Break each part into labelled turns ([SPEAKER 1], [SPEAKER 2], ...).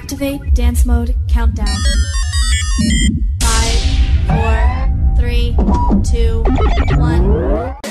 [SPEAKER 1] Activate dance mode countdown. Five, four, three, two, one.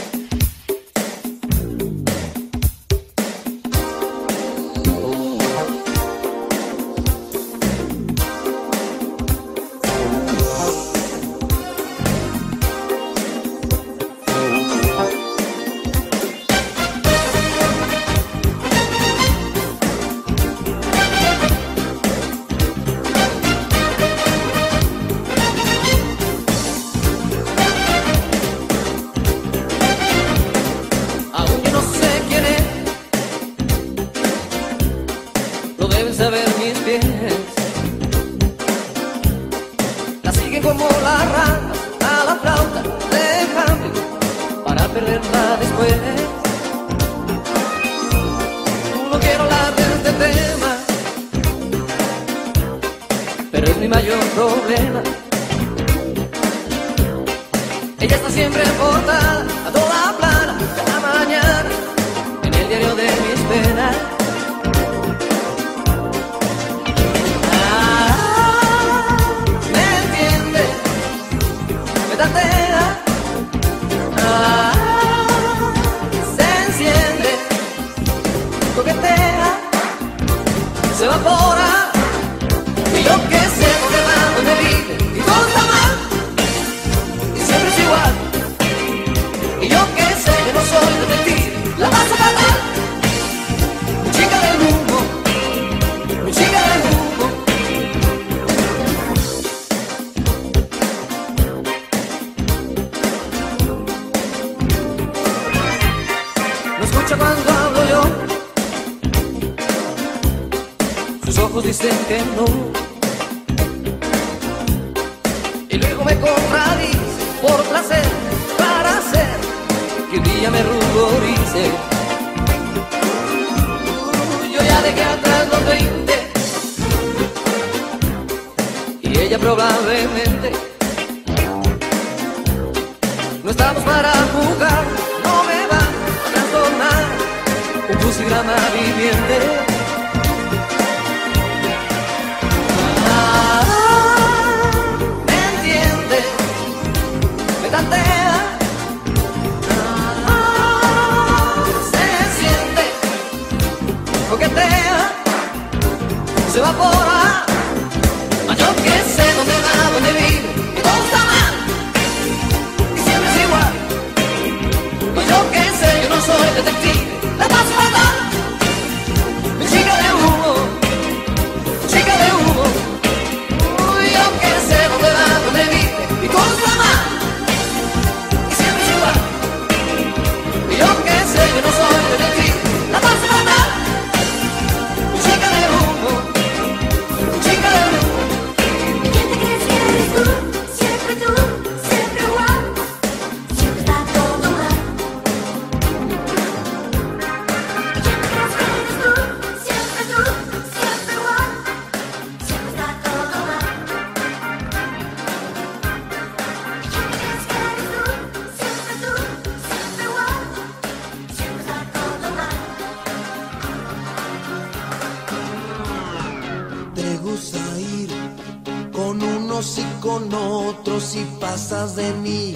[SPEAKER 2] de
[SPEAKER 3] mí,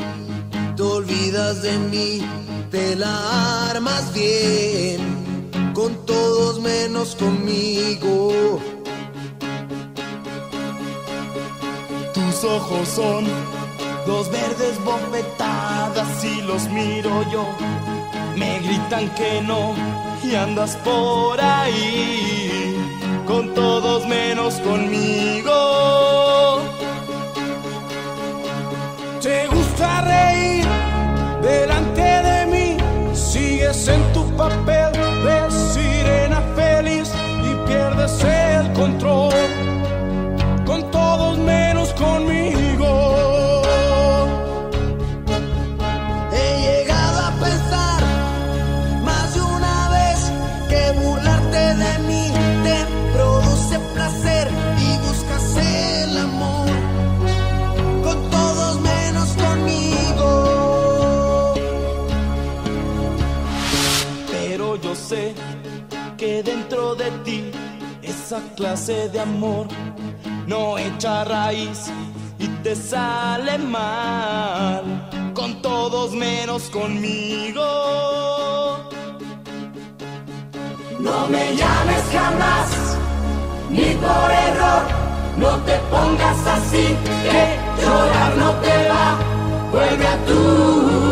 [SPEAKER 3] te olvidas de mí, te la armas bien, con todos menos conmigo.
[SPEAKER 4] Tus ojos son dos verdes bofetadas y los miro yo. Me gritan que no y andas por ahí, con todos menos conmigo. a reír delante de mí, sigues en tu papel clase de amor no echa raíz y te sale mal. Con todos menos conmigo.
[SPEAKER 2] No me llames jamás, ni por error, no te pongas así, que llorar no te va, vuelve a tu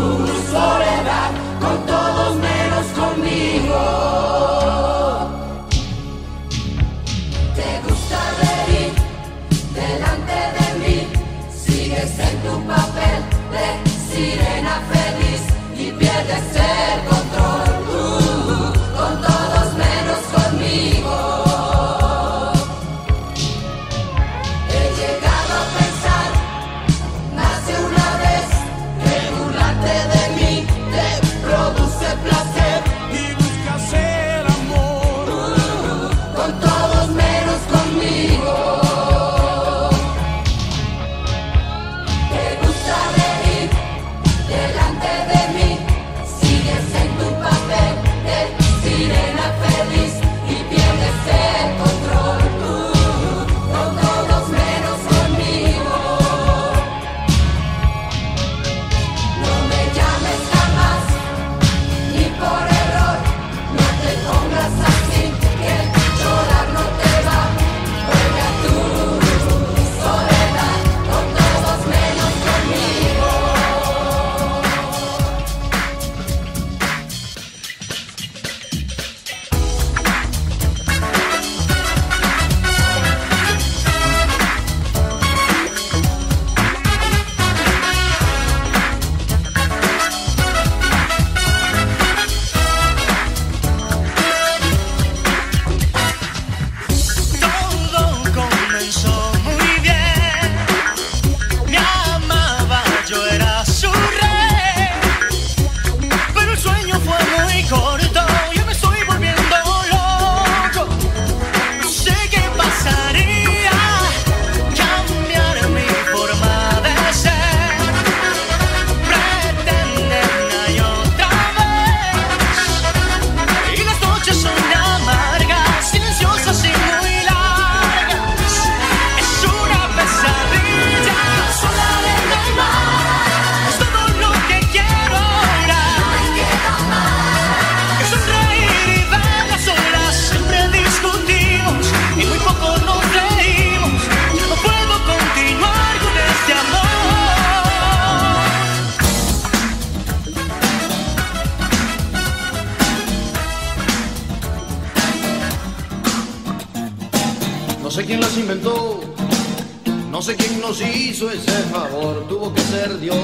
[SPEAKER 2] no
[SPEAKER 4] sé
[SPEAKER 5] quién nos hizo ese favor, tuvo que ser Dios.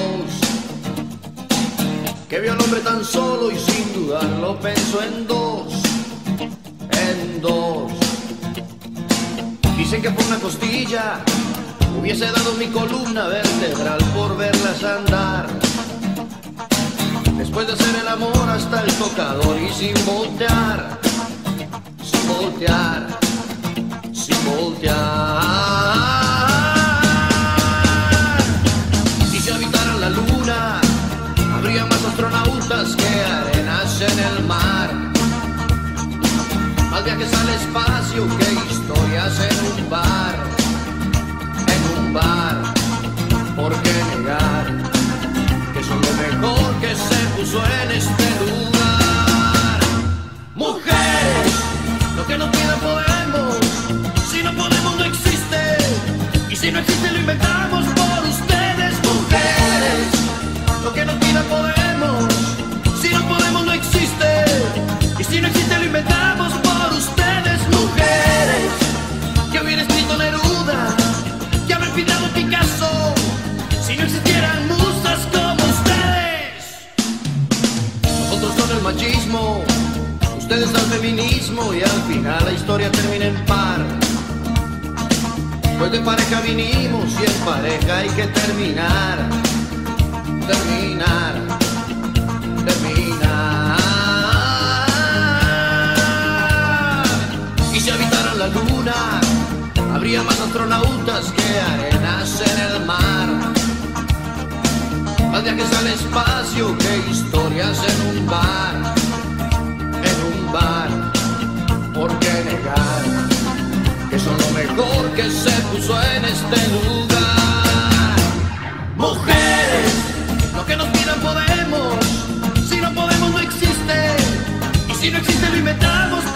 [SPEAKER 5] Que vio al hombre tan solo y sin dudarlo pensó en dos, en dos. Dicen que por una costilla hubiese dado mi columna vertebral por verlas andar. Después de hacer el amor hasta el tocador y sin voltear, sin voltear voltear. Si se habitaran la luna, habría más astronautas que arenas en el mar. Más viajes al espacio que historias en un bar. En un bar, ¿por qué negar que son lo mejor que se puso en este lugar? Mujeres, lo que no pidan podemos. Si no existe, lo inventamos por ustedes, mujeres. Lo que nos pida podemos. Si no podemos, no existe. Y si no existe, lo inventamos por ustedes, mujeres. Que hubiera escrito Neruda. Que haber pintado Picasso. Si no existieran musas como ustedes. Nosotros son el machismo. Ustedes al feminismo y al final la historia termina en par. Pues de pareja vinimos y en pareja hay que terminar, terminar, terminar. Y si habitaran la luna, habría más astronautas que arenas en el mar. Más viajes al espacio que historias en un bar, en un bar. ¿Por qué negar son lo
[SPEAKER 6] mejor que se puso en este lugar. Mujeres, lo que nos pidan podemos, si no podemos no existe, y si no existe lo inventamos.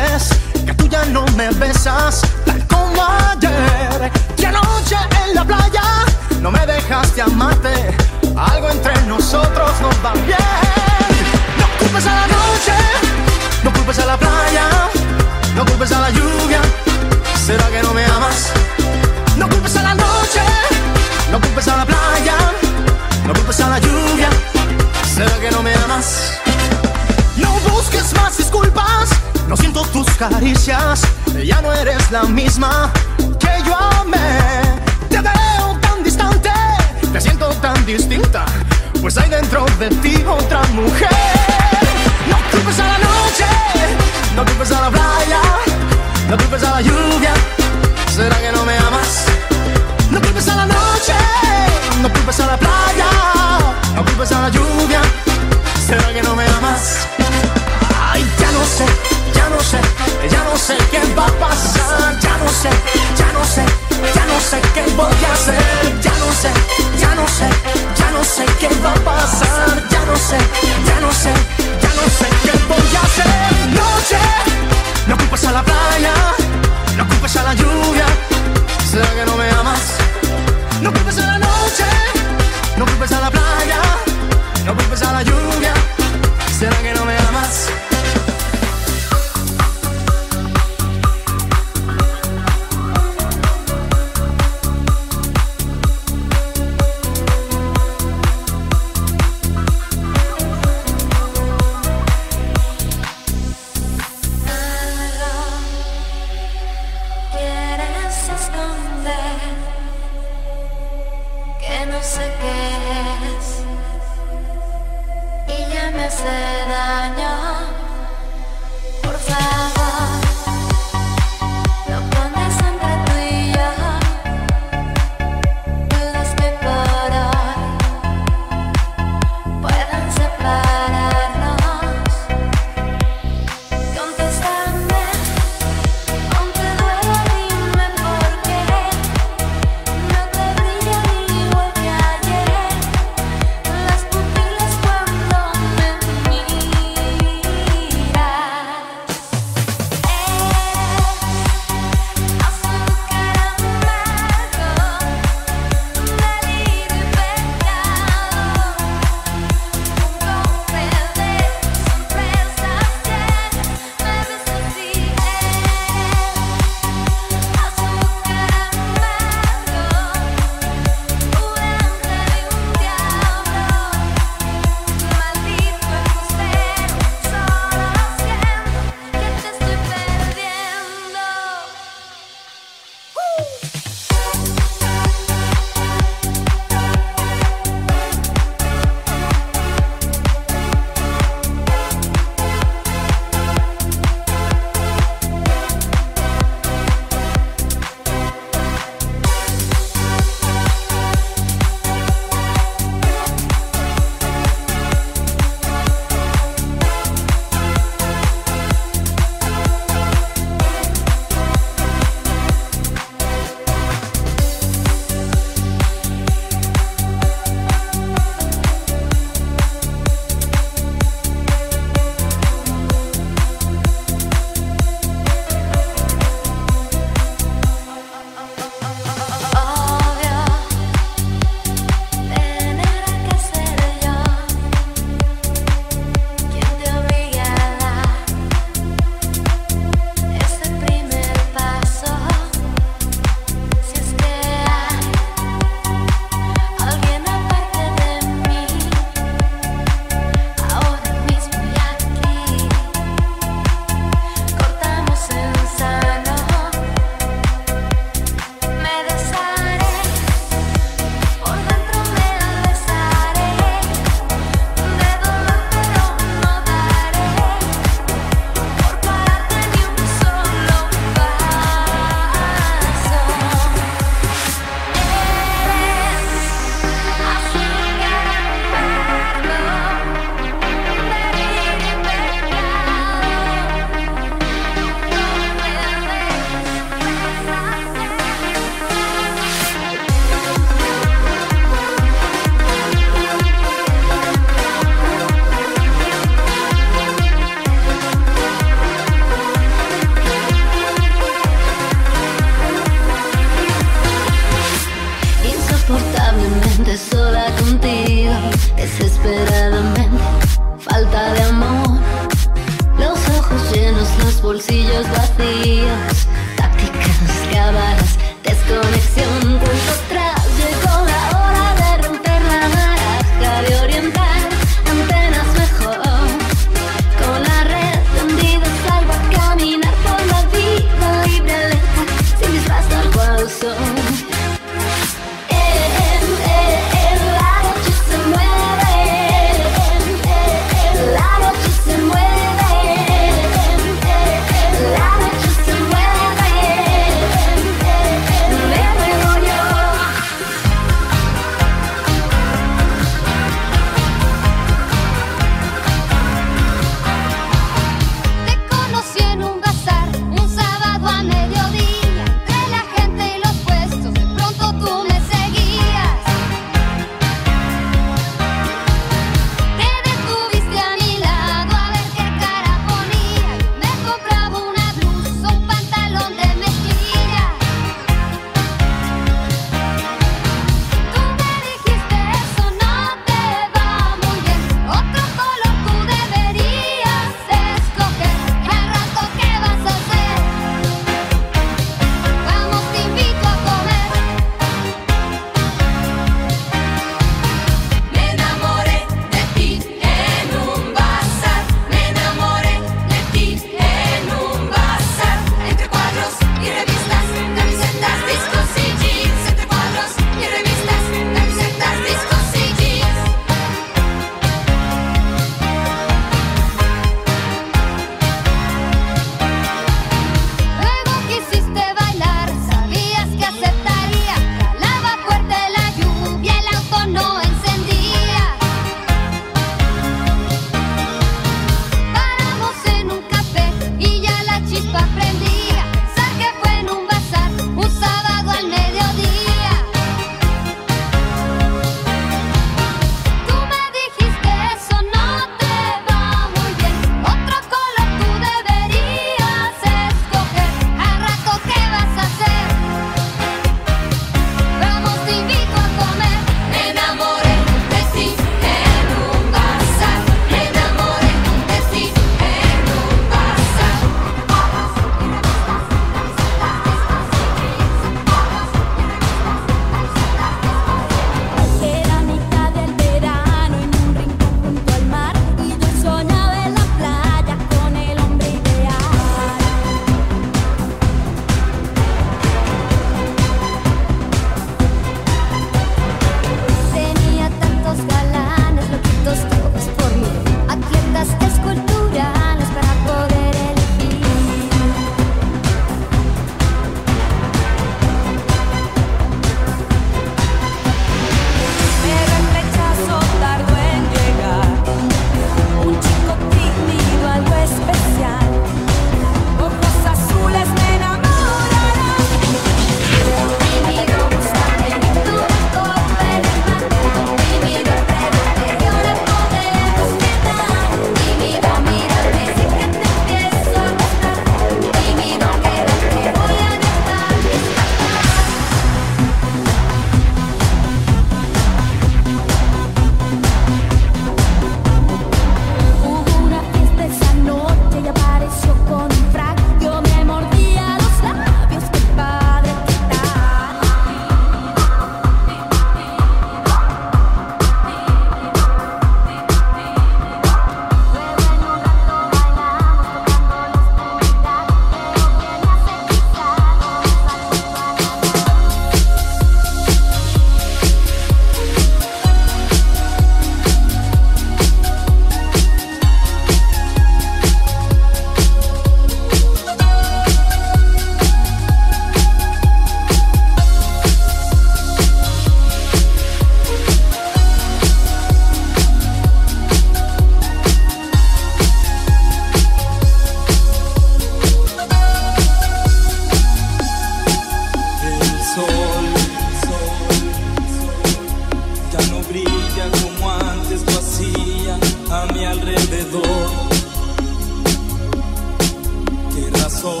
[SPEAKER 6] corazón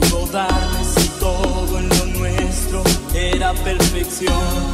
[SPEAKER 6] pudo darme si
[SPEAKER 7] todo
[SPEAKER 8] en
[SPEAKER 9] lo
[SPEAKER 4] nuestro era perfección.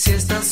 [SPEAKER 4] si
[SPEAKER 10] estás